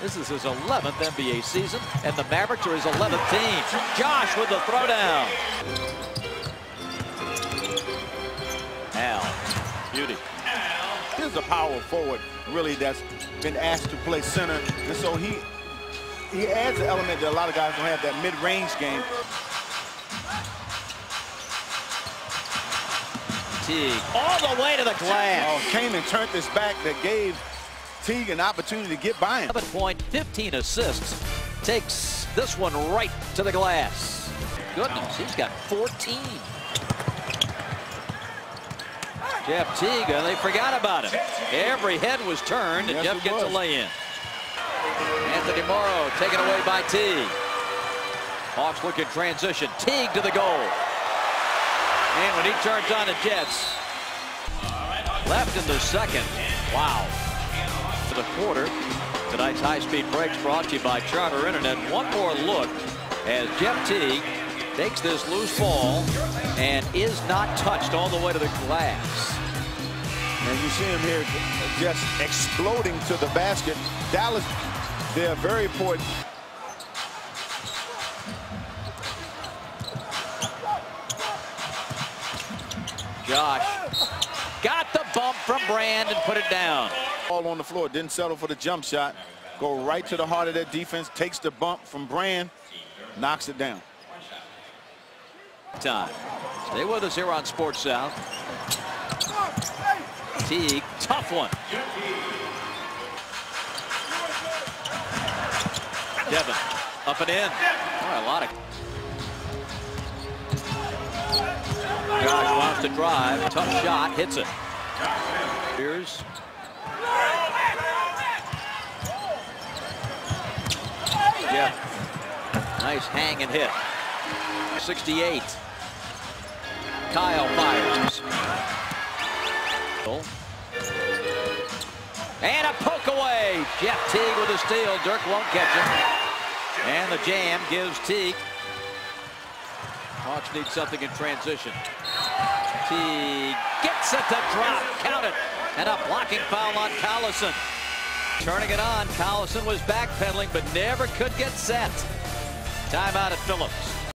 This is his 11th NBA season, and the Mavericks are his 11th team. Josh with the throwdown. Al, beauty. Here's a power forward, really, that's been asked to play center. And so he he adds an element that a lot of guys don't have, that mid-range game. Teague all the way to the glass. Oh, Kaman turned this back that gave Teague an opportunity to get by him. 7 point, 15 assists. Takes this one right to the glass. Goodness, he's got 14. Jeff Teague, uh, they forgot about him. Every head was turned, and Yes, Jeff gets was. a lay-in. Anthony Morrow taken away by Teague. Hawks look in transition. Teague to the goal. And when he turns on the Jets, left in the second. Wow. To the quarter. Tonight's high-speed breaks brought to you by Charter Internet. One more look as Jeff Teague takes this loose ball and is not touched all the way to the glass. And you see him here just exploding to the basket. Dallas, they're very important. Josh got the bump from Brand and put it down. All on the floor, didn't settle for the jump shot. Go right to the heart of that defense, takes the bump from Brand, knocks it down. Time. Stay with us here on Sports South. Teague, tough one. Devin, up and in. Boy, a lot of. Josh wants to drive. Tough shot, hits it. Here's. Yeah. Nice hang and hit. 68. Kyle fires. And a poke away. Jeff Teague with a steal. Dirk won't catch him. And the jam gives Teague. Hawks need something in transition. Teague gets it to drop. Count it. And a blocking foul on Collison. Turning it on. Collison was backpedaling but never could get set. Timeout at Philips.